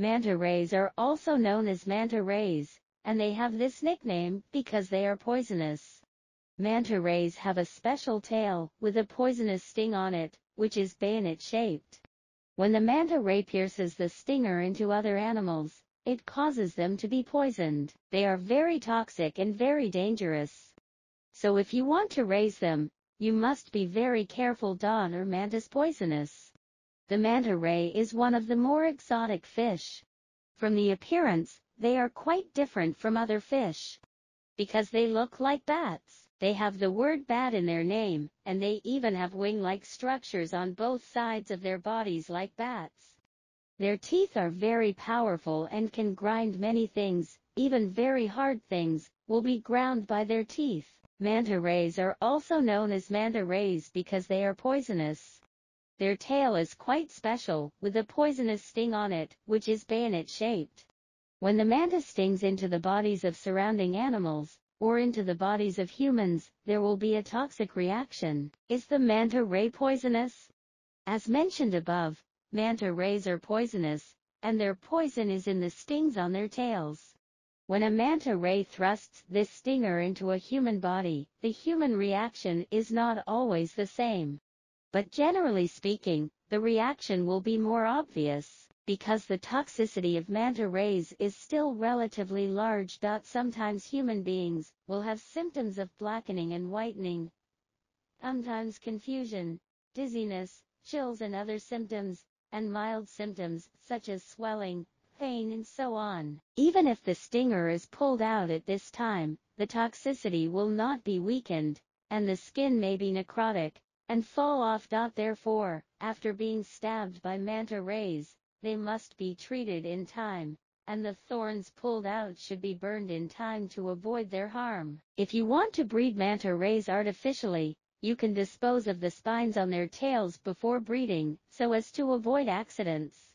Manta rays are also known as manta rays, and they have this nickname because they are poisonous. Manta rays have a special tail with a poisonous sting on it, which is bayonet-shaped. When the manta ray pierces the stinger into other animals, it causes them to be poisoned. They are very toxic and very dangerous. So if you want to raise them, you must be very careful Don or mantis poisonous. The manta ray is one of the more exotic fish. From the appearance, they are quite different from other fish. Because they look like bats, they have the word bat in their name, and they even have wing-like structures on both sides of their bodies like bats. Their teeth are very powerful and can grind many things, even very hard things, will be ground by their teeth. Manta rays are also known as manta rays because they are poisonous. Their tail is quite special, with a poisonous sting on it, which is bayonet-shaped. When the manta stings into the bodies of surrounding animals, or into the bodies of humans, there will be a toxic reaction. Is the manta ray poisonous? As mentioned above, manta rays are poisonous, and their poison is in the stings on their tails. When a manta ray thrusts this stinger into a human body, the human reaction is not always the same. But generally speaking, the reaction will be more obvious, because the toxicity of manta rays is still relatively large. Sometimes human beings will have symptoms of blackening and whitening, sometimes confusion, dizziness, chills and other symptoms, and mild symptoms such as swelling, pain and so on. Even if the stinger is pulled out at this time, the toxicity will not be weakened, and the skin may be necrotic, and fall off. Therefore, after being stabbed by manta rays, they must be treated in time, and the thorns pulled out should be burned in time to avoid their harm. If you want to breed manta rays artificially, you can dispose of the spines on their tails before breeding, so as to avoid accidents.